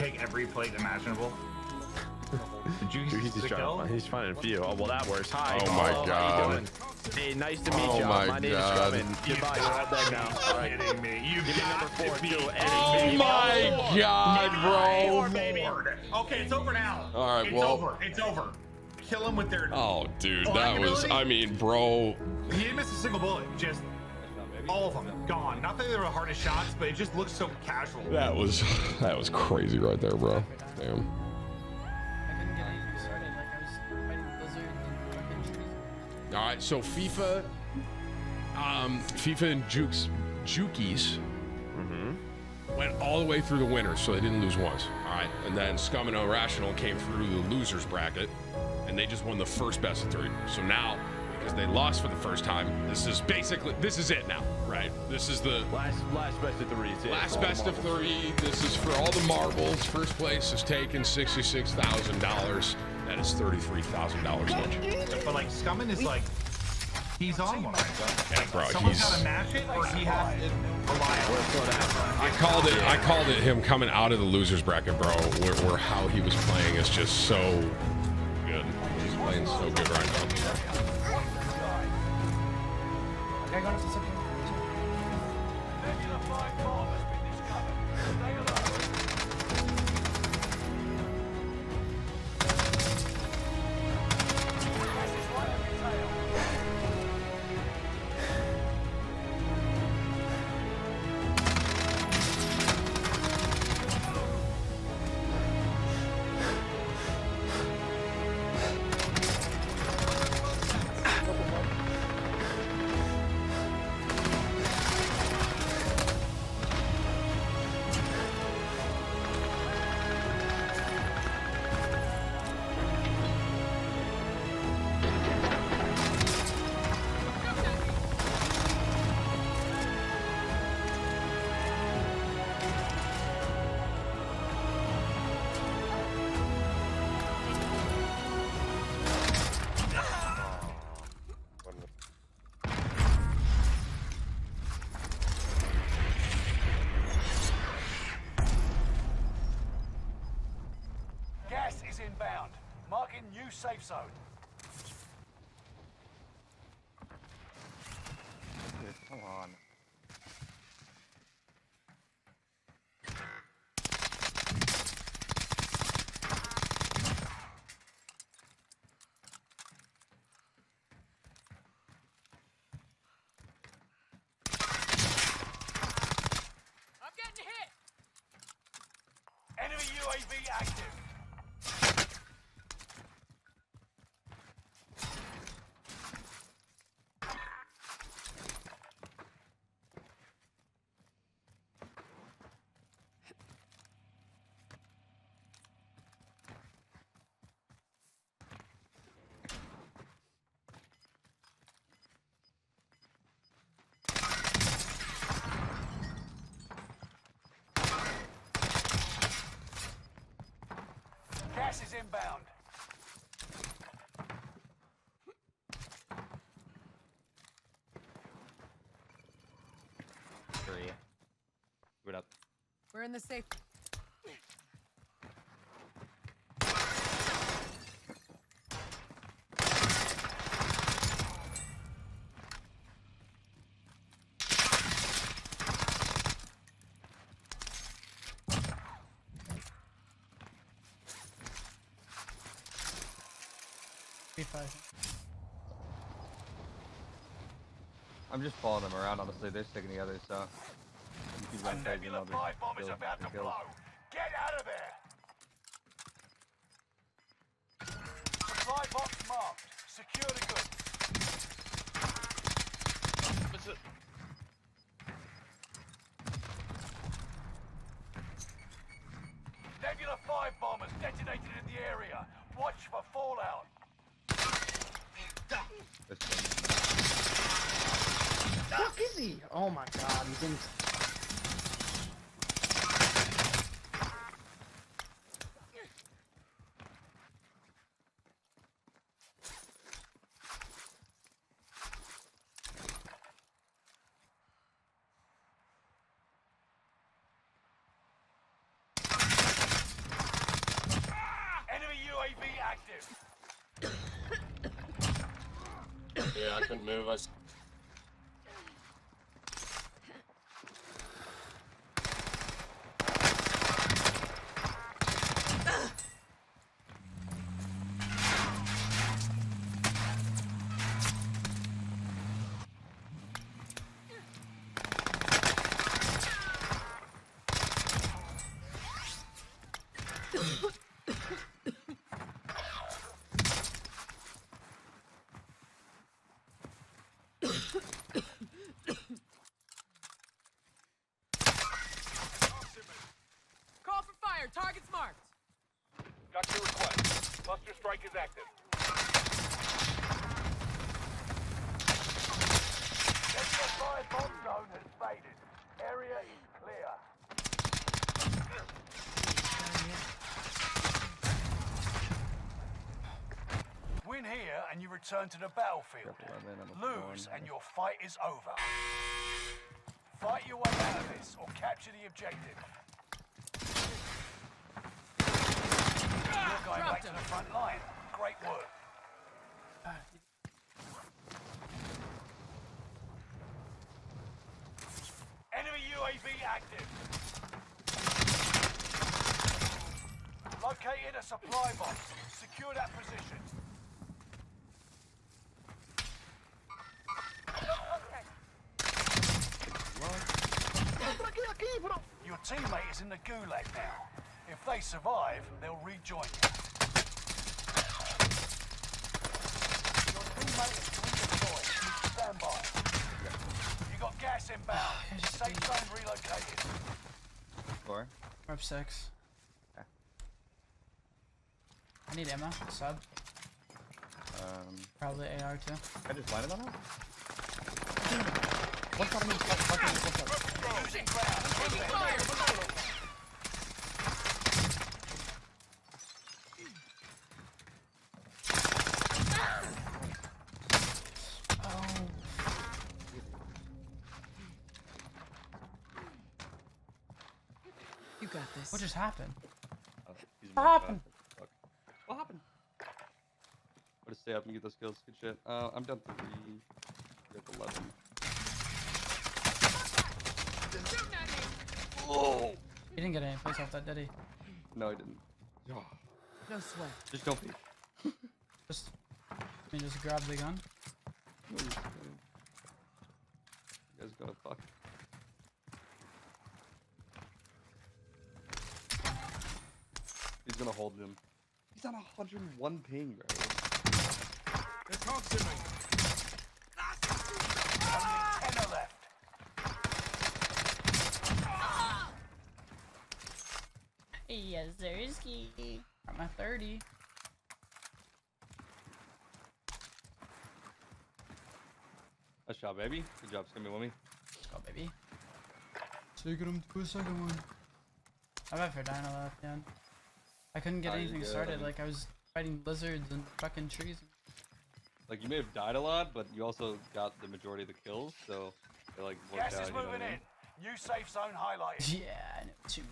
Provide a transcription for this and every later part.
take every plate imaginable. Dude, he's just trying to find, he's finding a few. Oh, well, that works. Hi. Oh my How you God. Hey, nice to meet Oh you. my my name God. is ScummN. Goodbye. You're all dead now. All right. kidding me. You Give me got number four, to be too. kidding Oh me. my God, bro. Lord. Okay, it's over now. All right, it's well- over. It's over. Kill him with their. Oh, dude, Oh, that was. ability? I mean, bro. He didn't miss a single bullet. Just all of them gone. Not that they were the hardest shots, but it just looks so casual. That was. That was crazy right there, bro. Damn. Couldn't get anything started. Like I was fighting Blizzard and fucking trees. All right, so FIFA, um, FIFA and Jukes, Jukeyz went all the way through the winners, so they didn't lose once. All right, and then Scum and Unrational came through the losers bracket, and they just won the first best of three. So now, because they lost for the first time, this is basically this is it now, right? This is the Last, last best of threes. yeah. last best of three. This is for all the marbles. First place is taking sixty-six thousand dollars. That is thirty-three thousand dollars much. But like ScummN is like, he's on one. Yeah, bro, Someone's he's- got to match it, or he has to rely on. I called it. I called it him coming out of the losers bracket, bro. Where, where how he was playing is just so good. He's playing so good right now. I got it to second. Gas is inbound. Marking new safe zone. Come on. I'm getting hit. Enemy UAV active. Gas is inbound. Three. Good up. We're in the safe. I'm just following them around. Honestly, they're sticking together, so. You keep A going crazy, and Nebula I'll just 5 bomb is about to kill. blow. Get out of there. Supply box marked. Secure the goods. Nebula 5 bombers detonated in the area. Watch for fallout. This one. Fuck is he? Oh my god, he's in. Yeah, I couldn't move. I s- Call for fire. Target's marked. Got your request. Cluster strike is active. Negative fire bomb zone has faded. Area is clear. Win here and you return to the battlefield. Lose and your fight is over. Fight your way out of this or capture the objective. You're going back to the front line. Great work. Enemy UAV active. Located a supply box. Secure that position. Your teammate is in the gulag now. If they survive, they'll rejoin you. Teammate is redeployed. Stand by. You got gas inbound. Safe zone relocated. Four. We're up six. Okay. I need ammo. Sub. Um, Probably AR too. I just landed on him. One shot on me. One shot on me. One shot. Losing ground. Taking fire. What just happened? Oh, he's What happened? fast. Fuck. What happened? Better stay up and get those kills. Good shit. Uh, I'm down three. You're at 11. Oh! He didn't get any place off that, did he? No, he didn't. Oh, No sweat. just don't peek. Just, I mean, just grab the gun. You you guys gotta fuck. Gonna hold him. He's on 101 ping, bro. Ten are left. Yes, Zersky. I'm at 30. Nice job, baby. Good job, Skimmy Wummy. Let's go, baby. Take him to a second one. I bet for Dino left, yeah. I couldn't get you're anything good. started. Like, I was fighting lizards and fucking trees. Like, you may have died a lot, but you also got the majority of the kills, so it, like, worked Gas out. is you know what I moving mean? in. New safe zone highlighted. Yeah, I know, too.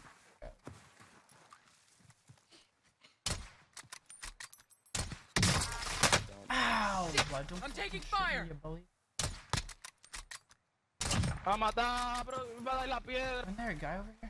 Ow! Blood, don't I'm taking fucking shoot fire. me, you bully. Va a matar, bro. Me va a dar la piedra. Isn't there a guy over here?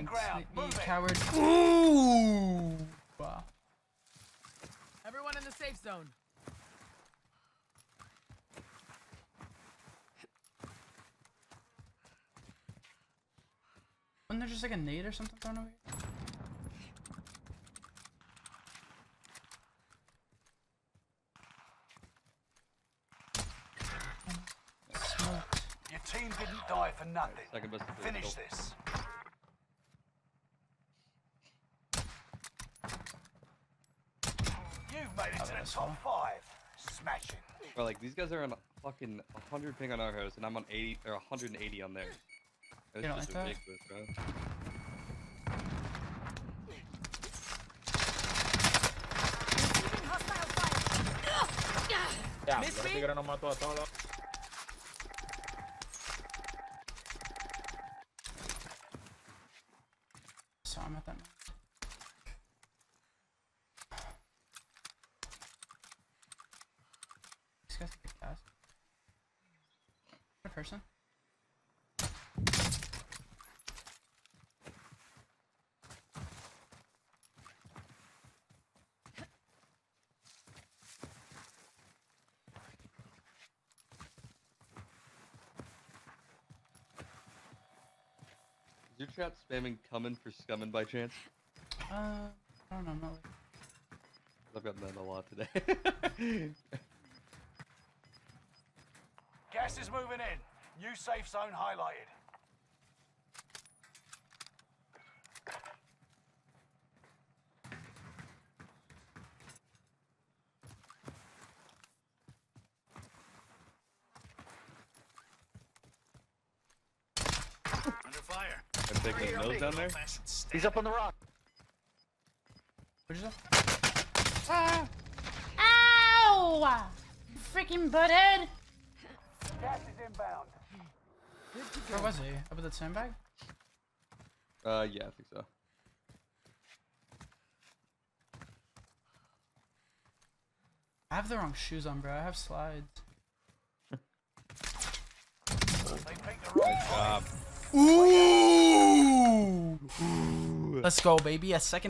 You're losing Fucking ground. Move coward. Ooh! Wow. Everyone in the safe zone. Wasn't there just like a nade or something thrown over here? Smoked. Your team didn't die for nothing. Second Finish kill. this. Made it to the that's top fine. five. Smashing. Bro, like, these guys are on fucking 100 ping on our house, and I'm on 80, or 180 on theirs. That's don't just like that? ridiculous, bro. Ya, Miss me? tigre no mató a todos. saw him at that. These guys big guys. A person. Is your chat spamming coming for scumming by chance? Uh, I don't know. I'm not like. I've gotten that a lot today. Gas is moving in. New safe zone highlighted. Under fire. I'm taking his nose down there. He's up on the rock. What'd you say? Ah! Ow! Freaking butthead! Gas inbound. Where was he? Up at that sandbag? Uh, yeah, I think so. I have the wrong shoes on, bro. I have slides. They picked the Ooh! Let's go, baby. A second.